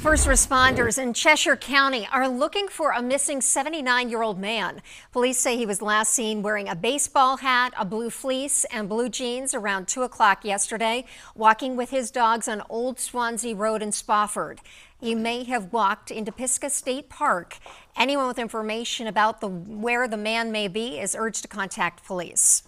First responders in Cheshire County are looking for a missing 79 year old man. Police say he was last seen wearing a baseball hat, a blue fleece, and blue jeans around 2 o'clock yesterday, walking with his dogs on Old Swansea Road in Spofford. He may have walked into Pisgah State Park. Anyone with information about the, where the man may be is urged to contact police.